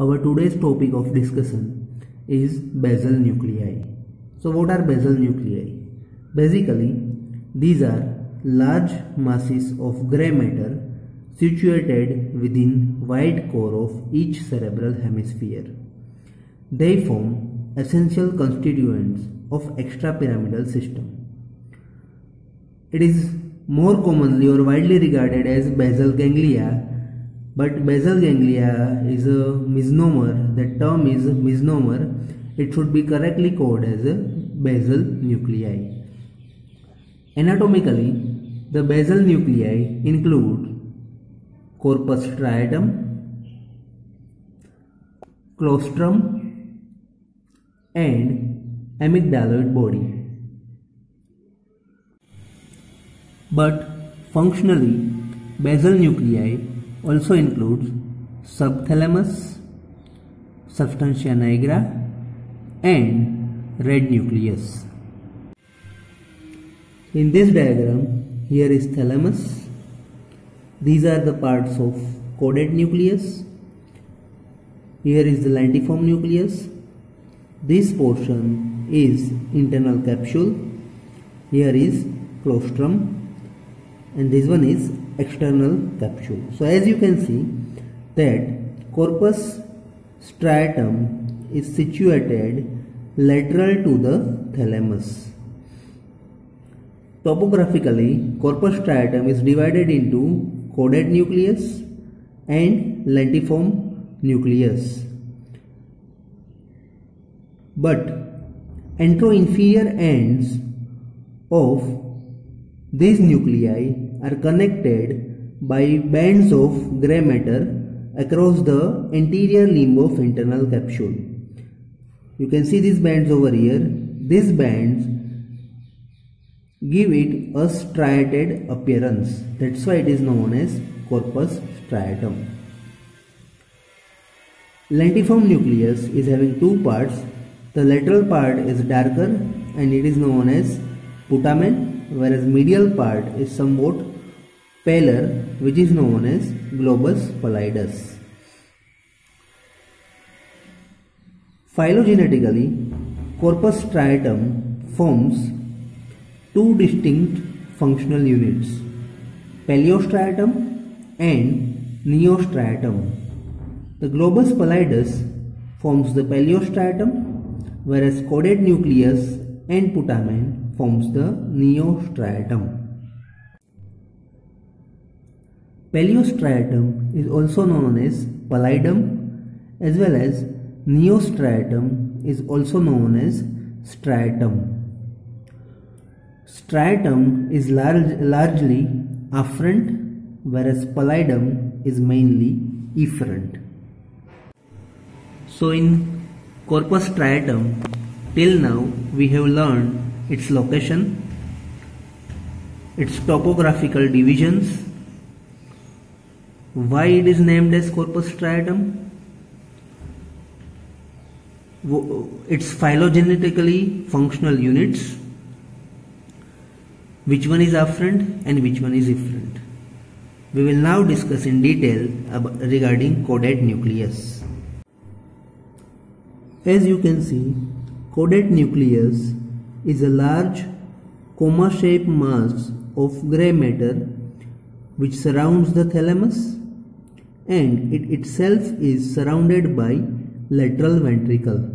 Our today's topic of discussion is basal nuclei. So what are basal nuclei? Basically, these are large masses of grey matter situated within wide core of each cerebral hemisphere. They form essential constituents of extrapyramidal system. It is more commonly or widely regarded as basal ganglia but basal ganglia is a misnomer. That term is a misnomer. It should be correctly called as a basal nuclei. Anatomically the basal nuclei include corpus striatum claustrum and amygdaloid body. But functionally basal nuclei also includes subthalamus, substantia nigra and red nucleus. In this diagram, here is thalamus. These are the parts of caudate nucleus. Here is the lentiform nucleus. This portion is internal capsule. Here is claustrum and this one is external capsule. So as you can see that corpus striatum is situated lateral to the thalamus. Topographically, corpus striatum is divided into caudate nucleus and lentiform nucleus. But anteroinferior ends of these nuclei are connected by bands of grey matter across the anterior limb of internal capsule. You can see these bands over here. These bands give it a striated appearance. That's why it is known as corpus striatum. Lentiform nucleus is having two parts. The lateral part is darker and it is known as putamen whereas medial part is somewhat paler which is known as globus pallidus. Phylogenetically, corpus striatum forms two distinct functional units, paleostriatum and neostriatum. The globus pallidus forms the paleostriatum whereas caudate nucleus and putamen forms the neostriatum. Paleostriatum is also known as pallidum as well as neostriatum is also known as striatum. Striatum is large, largely afferent whereas pallidum is mainly efferent. So in corpus striatum till now we have learned its location, its topographical divisions, why it is named as corpus striatum, its phylogenetically functional units, which one is afferent and which one is efferent. We will now discuss in detail regarding caudate nucleus. As you can see, caudate nucleus is a large comma-shaped mass of grey matter which surrounds the thalamus and it itself is surrounded by lateral ventricle.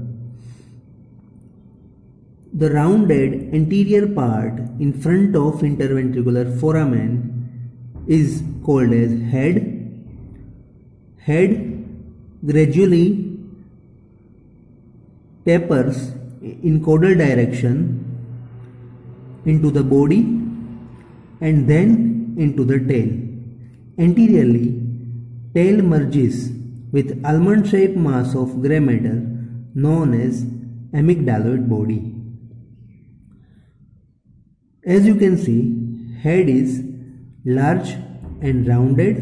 The rounded anterior part in front of interventricular foramen is called as head. Head gradually tapers in caudal direction into the body and then into the tail. Anteriorly, tail merges with almond shaped mass of grey matter known as amygdaloid body. As you can see, head is large and rounded.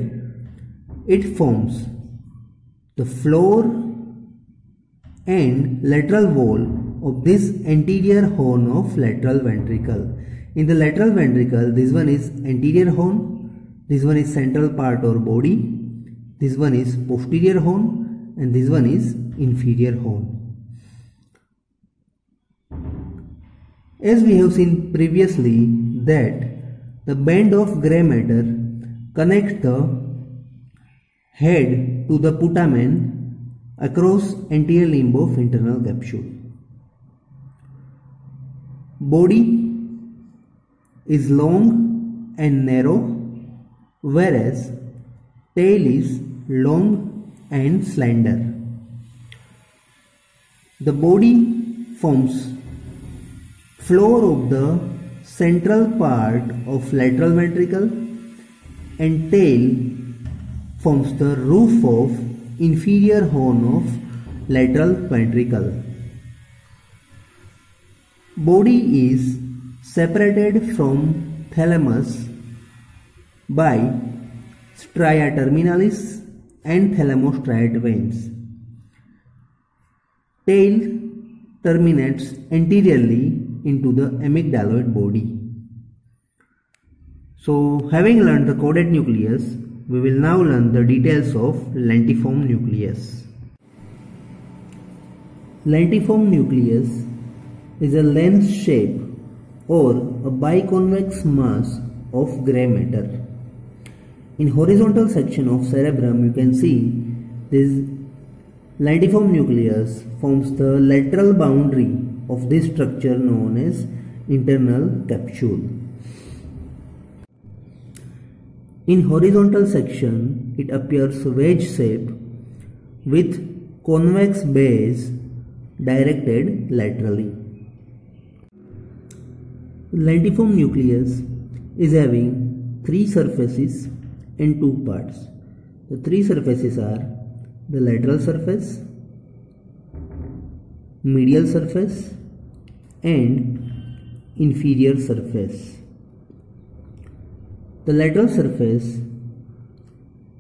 It forms the floor and lateral wall of this anterior horn of lateral ventricle. In the lateral ventricle, this one is anterior horn, this one is central part or body, this one is posterior horn and this one is inferior horn. As we have seen previously that the band of grey matter connects the head to the putamen across anterior limb of internal capsule. Body is long and narrow whereas tail is long and slender. The body forms floor of the central part of lateral ventricle and tail forms the roof of inferior horn of lateral ventricle. Body is separated from thalamus by stria terminalis and thalamostriate veins. Tail terminates anteriorly into the amygdaloid body. So having learned the caudate nucleus, we will now learn the details of lentiform nucleus. Lentiform nucleus is a lens shape or a biconvex mass of grey matter. In horizontal section of cerebrum you can see this lentiform nucleus forms the lateral boundary of this structure known as internal capsule. In horizontal section, it appears wedge shaped with convex base directed laterally. Lentiform nucleus is having three surfaces and two parts. The three surfaces are the lateral surface, medial surface and inferior surface. The lateral surface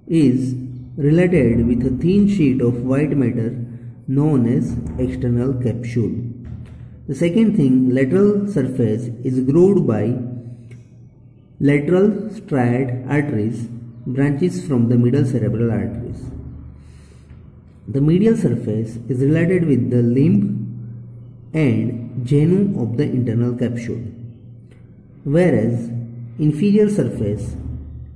is related with a thin sheet of white matter known as external capsule. The second thing, lateral surface is grooved by lateral striate arteries branches from the middle cerebral arteries. The medial surface is related with the limb and genu of the internal capsule, whereas inferior surface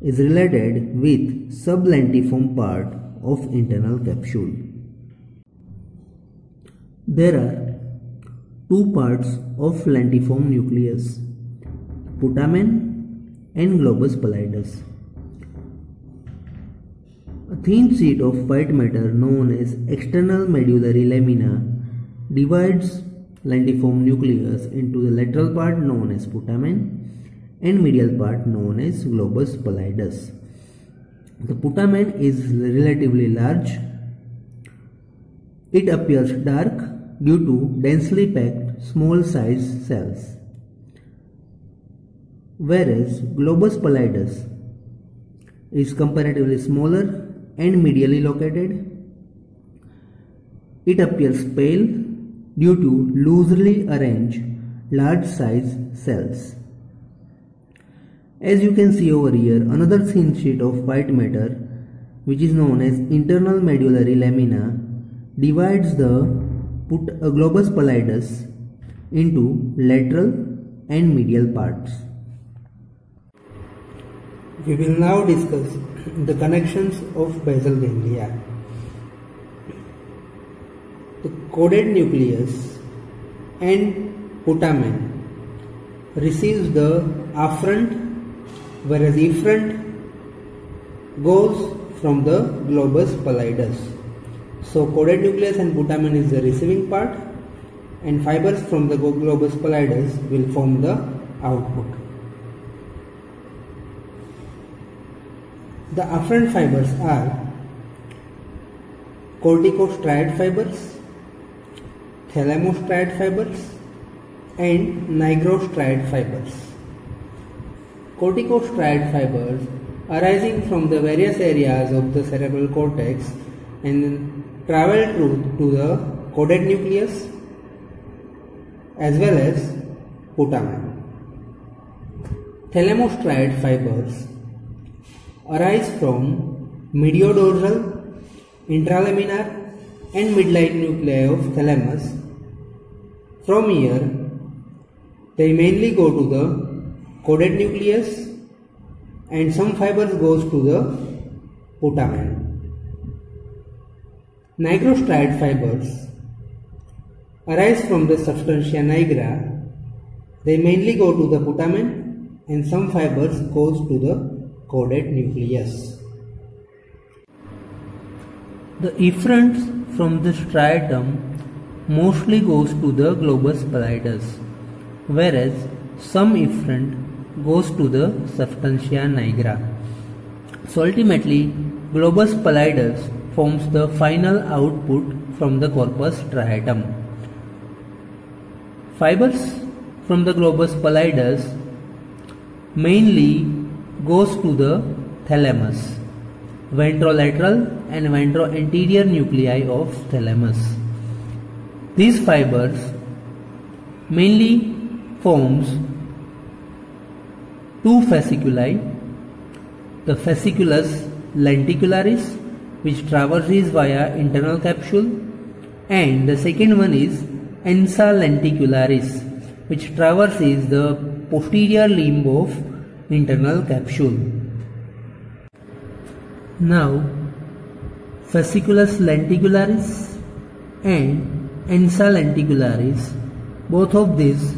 is related with sublentiform part of internal capsule. There are two parts of lentiform nucleus, putamen and globus pallidus. A thin sheet of white matter known as external medullary lamina divides lentiform nucleus into the lateral part known as putamen and medial part known as globus pallidus. The putamen is relatively large. It appears dark due to densely packed small sized cells. Whereas globus pallidus is comparatively smaller and medially located. It appears pale due to loosely arranged large size cells. As you can see over here, another thin sheet of white matter which is known as internal medullary lamina divides the globus pallidus into lateral and medial parts. We will now discuss the connections of basal ganglia. The caudate nucleus and putamen receives the afferent whereas efferent goes from the globus pallidus. So caudate nucleus and putamen is the receiving part and fibers from the globus pallidus will form the output. The afferent fibers are corticostriate fibers, thalamostriate fibers and nigrostriate fibers. Corticostriate fibers arising from the various areas of the cerebral cortex and travel through to the caudate nucleus as well as putamen. Thalamostriate fibers arise from mediodorsal, intralaminar and midline nuclei of thalamus. From here, they mainly go to the caudate nucleus and some fibers goes to the putamen. Nigrostriate fibers arise from the substantia nigra. They mainly go to the putamen and some fibers goes to the caudate nucleus. The efferents from the striatum mostly goes to the globus pallidus, whereas some efferent goes to the substantia nigra. So ultimately, globus pallidus forms the final output from the corpus striatum. Fibers from the globus pallidus mainly goes to the thalamus, ventrolateral and ventroanterior nuclei of thalamus. These fibers mainly forms two fasciculi, the fasciculus lenticularis which traverses via internal capsule and the second one is ansa lenticularis which traverses the posterior limb of internal capsule. Now fasciculus lenticularis and ansa lenticularis both of these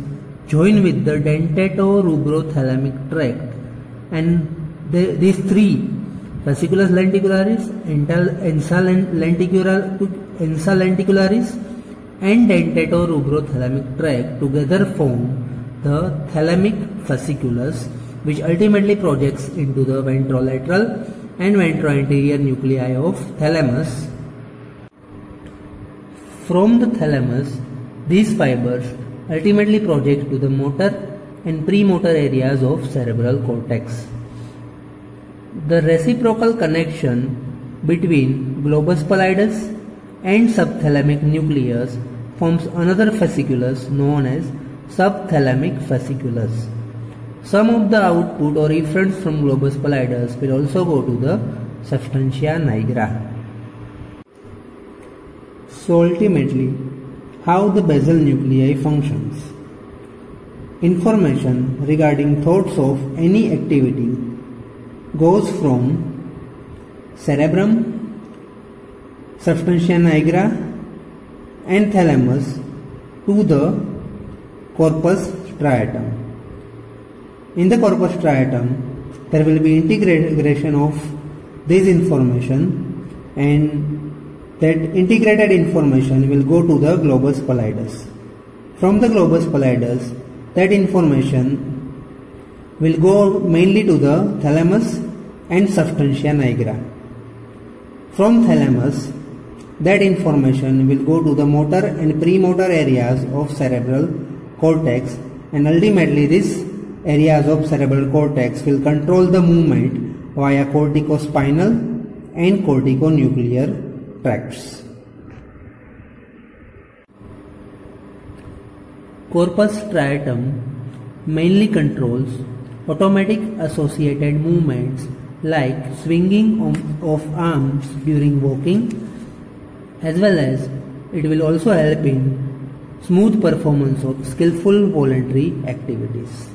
join with the dentatorubro-thalamic tract and the, these three fasciculus lenticularis, ansa lenticularis and dentatorubro-thalamic tract together form the thalamic fasciculus which ultimately projects into the ventrolateral and ventroanterior nuclei of thalamus. From the thalamus, these fibers ultimately project to the motor and premotor areas of cerebral cortex. The reciprocal connection between globus pallidus and subthalamic nucleus forms another fasciculus known as subthalamic fasciculus. Some of the output or efferents from globus pallidus will also go to the substantia nigra. So ultimately, how the basal nuclei functions. Information regarding thoughts of any activity goes from cerebrum, substantia nigra and thalamus to the corpus striatum. In the corpus striatum, there will be integration of this information and that integrated information will go to the globus pallidus. From the globus pallidus, that information will go mainly to the thalamus and substantia nigra. From thalamus, that information will go to the motor and premotor areas of cerebral cortex and ultimately these areas of cerebral cortex will control the movement via corticospinal and corticonuclear tracts. Corpus striatum mainly controls automatic associated movements like swinging of arms during walking as well as it will also help in smooth performance of skillful voluntary activities.